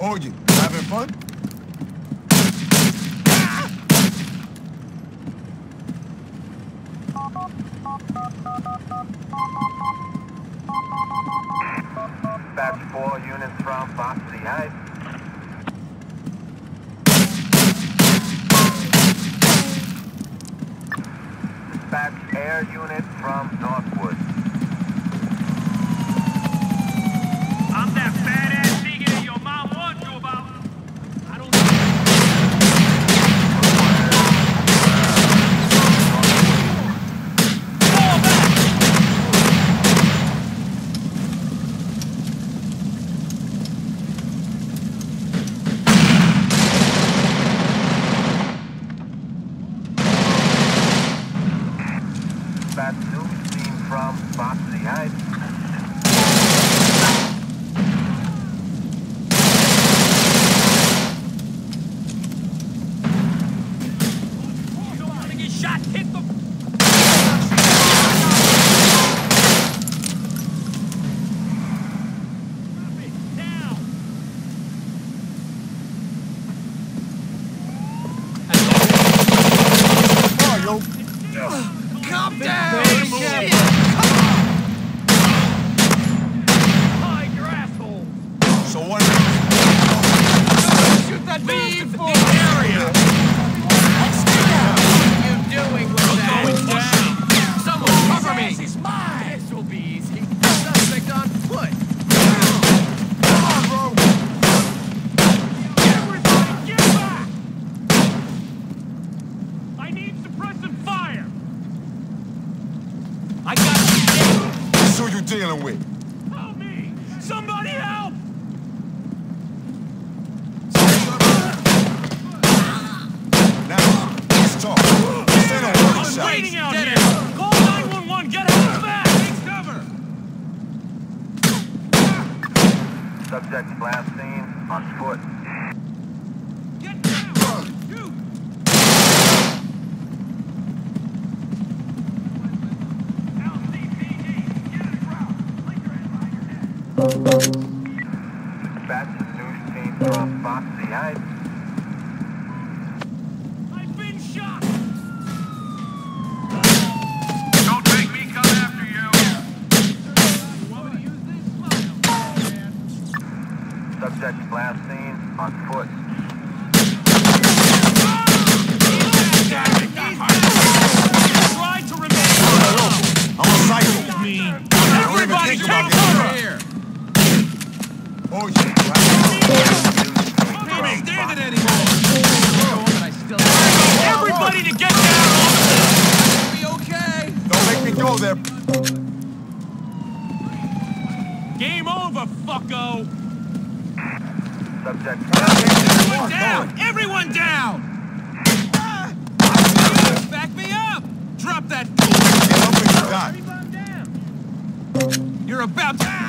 Oye, having fun? Dispatch four units from Foxy Heights. Dispatch air unit from Northwood. Dispatch news team from Foxy Heights. I got you! That's who you dealing with. Help me! Somebody help! Now, let's talk. This ain't no work I'm shop. waiting out here! Call 911! Get out fast! Take cover! Subject last seen on foot. Subject last seen on foot. Go there. Game over, fucko! Subject Everyone down! Everyone down! Back me up! Drop that! Get up and die. You're about to...